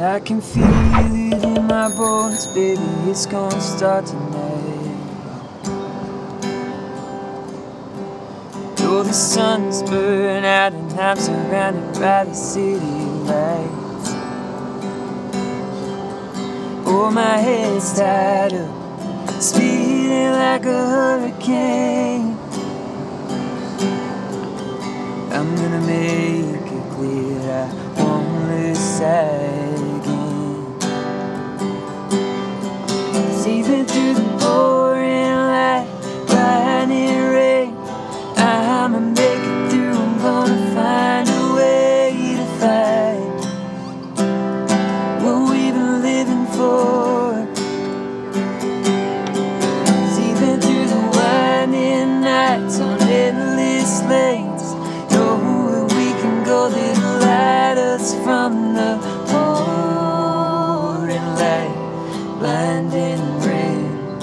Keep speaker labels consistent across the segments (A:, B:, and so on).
A: I can feel it in my bones, baby, it's gonna start tonight. Though the sun's burning out and I'm surrounded by the city lights. Oh, my head's tied up, speeding like a hurricane. I'm gonna make know we can go that'll light us from the pouring light, blinding rain.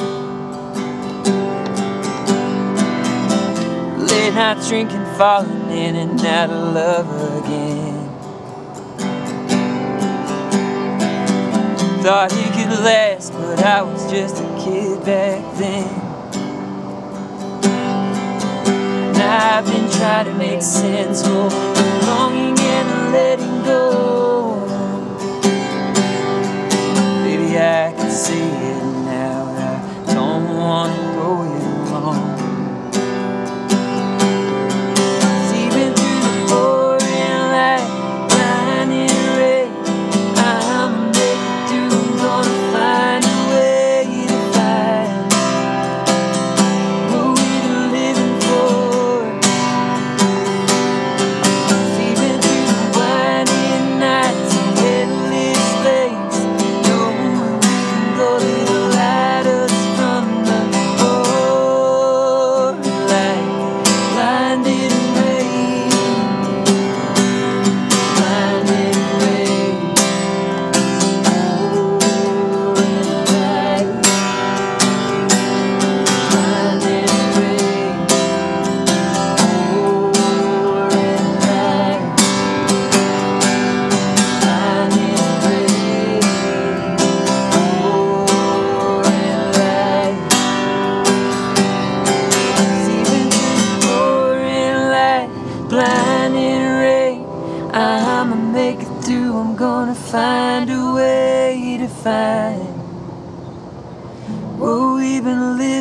A: Late night drinking, falling in and out of love again. Thought he could last, but I was just a kid back then. I've been trying to make sense the longing and letting go. Baby, I can see it Blinding rain, I'ma make it through. I'm gonna find a way to find what we've been living.